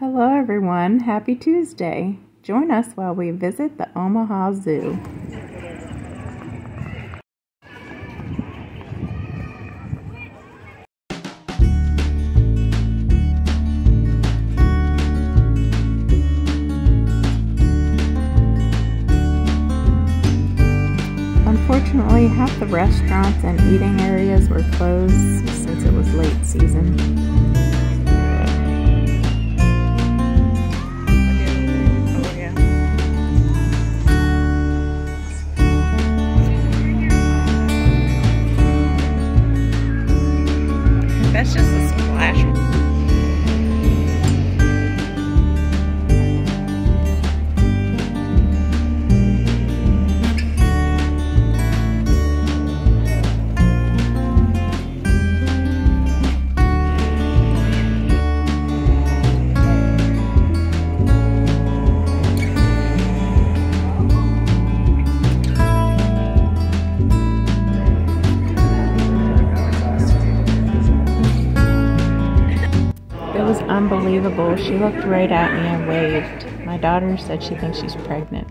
Hello, everyone. Happy Tuesday. Join us while we visit the Omaha Zoo. Unfortunately, half the restaurants and eating areas were closed since it was late season. Unbelievable. She looked right at me and waved. My daughter said she thinks she's pregnant.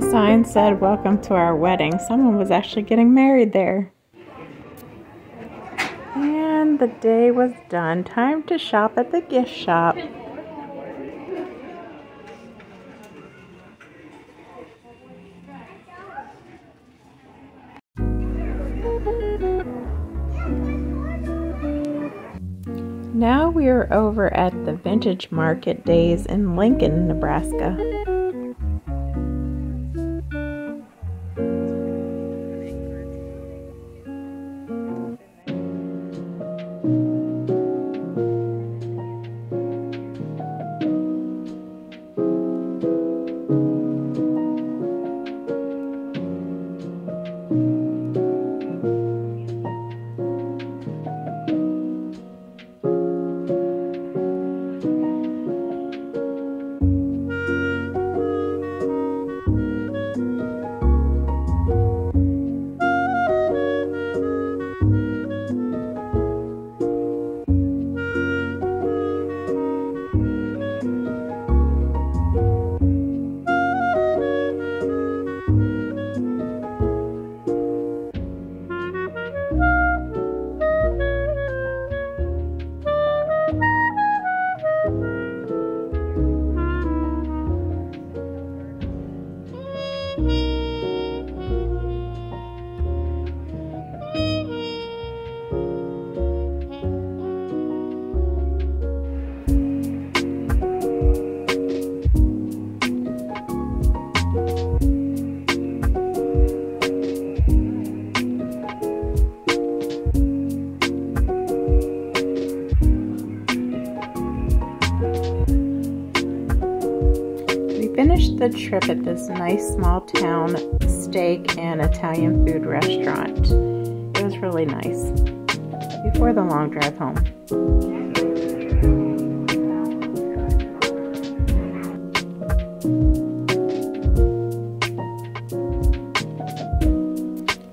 Sign said, Welcome to our wedding. Someone was actually getting married there. And the day was done. Time to shop at the gift shop. Now we are over at the Vintage Market Days in Lincoln, Nebraska. Finished trip at this nice small town steak and Italian food restaurant. It was really nice before the long drive home.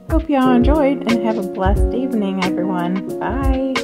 Hope y'all enjoyed and have a blessed evening, everyone. Bye.